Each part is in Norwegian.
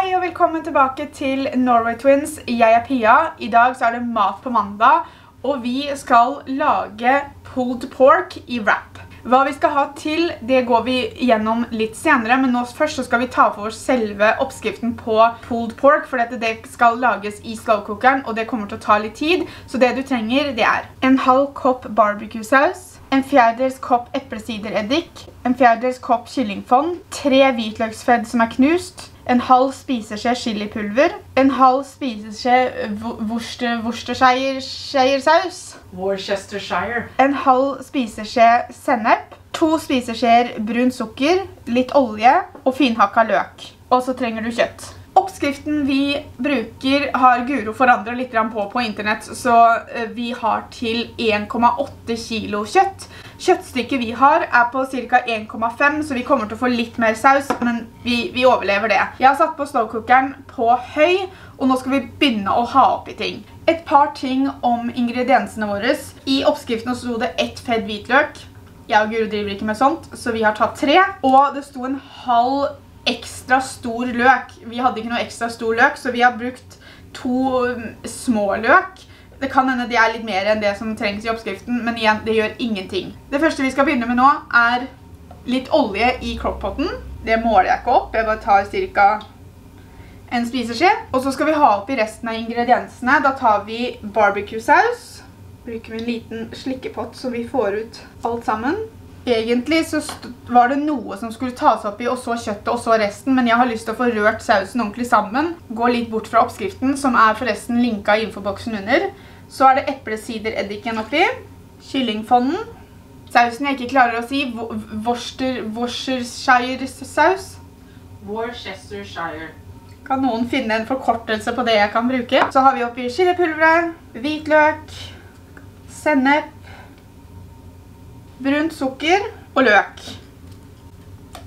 Hei og velkommen tilbake til Norway Twins. Jeg er Pia. I dag så er det mat på mandag, og vi skal lage pulled pork i wrap. Hva vi skal ha til, det går vi gjennom litt senere, men nå først så skal vi ta for oss selve oppskriften på pulled pork, for dette det skal lages i slowcookeren, og det kommer til å ta litt tid. Så det du trenger, det er en halv kopp barbecue-saus, en fjerdedels kopp eplesidereddik, en fjerdedels kopp kyllingfond, tre hvitløksfedd som er knust, en halv spiseskje chilipulver, en halv spiseskje Worcestershire-saus, Worcestershire. en halv spiseskje sennep, to spiseskjeer brun sukker, litt olje og finhakka løk. Og så trenger du kjøtt. Oppskriften vi bruker har Guro forandret litt på på internett, så eh, vi har til 1,8 kilo kjøtt. Kjøttstykket vi har er på ca. 1,5, så vi kommer til å få litt mer saus, men vi, overlever det. Jeg har satt på slowcookeren på høy, og nå skal vi begynne å ha oppi ting. Et par ting om ingrediensene våre. I oppskriften sto det ett fedd hvitløk. Jeg og Guro driver ikke med sånt, så vi har tatt tre. Og det sto en halv ekstra stor løk. Vi hadde ikke noe ekstra stor løk, så vi har brukt to små løk. Det kan hende de er litt mer enn det som trengs i oppskriften, men igjen, det gjør ingenting. Det første vi skal begynne med nå er litt olje i crockpotten. Det måler jeg ikke opp, jeg bare tar cirka en spiseskje. Og så skal vi ha oppi resten av ingrediensene. Da tar vi barbecue-saus. Bruker vi en liten slikkepott så vi får ut alt sammen. Egentlig så var det noe som skulle tas opp i, og så kjøttet, og så resten, men jeg har lyst til å få rørt sausen ordentlig sammen. Gå litt bort fra oppskriften, som er forresten linka i infoboksen under. Så er det eplesidereddiken oppi, kyllingfonden, sausen jeg ikke klarer å si, Worcestershire-saus. Worcestershire. Kan noen finne en forkortelse på det jeg kan bruke? Så har vi oppi chilipulveret, hvitløk, sennep, brunt sukker og løk.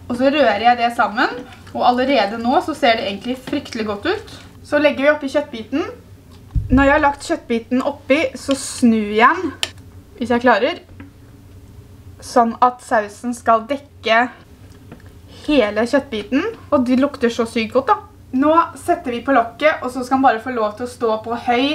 Og så rører jeg det sammen, og allerede nå så ser det egentlig fryktelig godt ut. Så legger vi oppi kjøttbiten. Når jeg har lagt kjøttbiten oppi, så snur jeg den, hvis jeg klarer, sånn at sausen skal dekke hele kjøttbiten, og de lukter så sykt godt da. Nå setter vi på lokket, og så skal den bare få lov til å stå på høy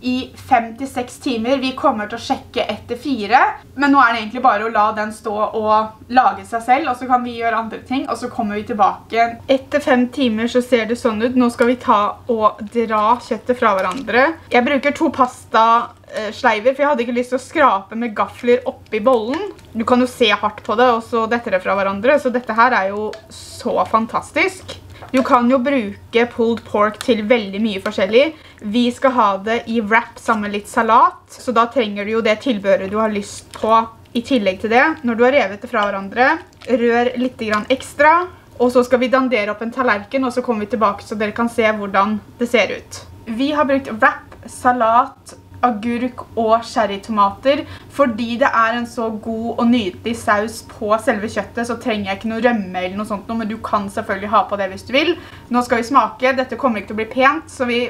i 5-6 timer. Vi kommer til å sjekke etter fire. men nå er det egentlig bare å la den stå og lage seg selv, og så kan vi gjøre andre ting, og så kommer vi tilbake. Etter fem timer så ser det sånn ut. Nå skal vi ta og dra kjøttet fra hverandre. Jeg bruker to pasta sleiver, for jeg hadde ikke lyst til å skrape med gaffler oppi bollen. Du kan jo se hardt på det, og så detter det fra hverandre, så dette her er jo så fantastisk. Du kan jo bruke pulled pork til veldig mye forskjellig. Vi skal ha det i wrap sammen med litt salat, så da trenger du jo det tilbøret du har lyst på i tillegg til det. Når du har revet det fra hverandre, rør litt ekstra, og så skal vi dandere opp en tallerken, og så kommer vi tilbake så dere kan se hvordan det ser ut. Vi har brukt wrap, salat, agurk og cherrytomater. Fordi det er en så god og nydelig saus på selve kjøttet, så trenger jeg ikke noe rømme eller noe sånt, men du kan selvfølgelig ha på det hvis du vil. Nå skal vi smake. Dette kommer ikke til å bli pent, så vi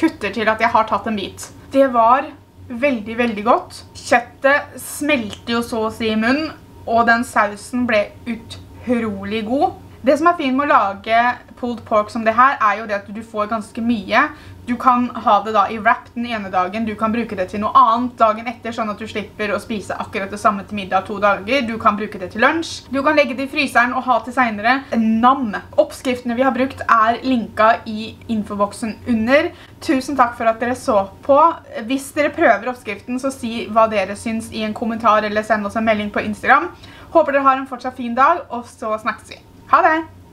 kutter til at jeg har tatt en bit. Det var veldig, veldig godt. Kjøttet smelter jo så å si i munnen, og den sausen ble utrolig god. Det som er fint med å lage pulled pork som det her, er jo det at du får ganske mye. Du kan ha det da i wrap den ene dagen, du kan bruke det til noe annet dagen etter, sånn at du slipper å spise akkurat det samme til middag to dager. Du kan bruke det til lunsj. Du kan legge det i fryseren og ha til senere. Nam! Oppskriftene vi har brukt er linka i infoboksen under. Tusen takk for at dere så på. Hvis dere prøver oppskriften, så si hva dere syns i en kommentar eller send oss en melding på Instagram. Håper dere har en fortsatt fin dag, og så snakkes vi. Ha det!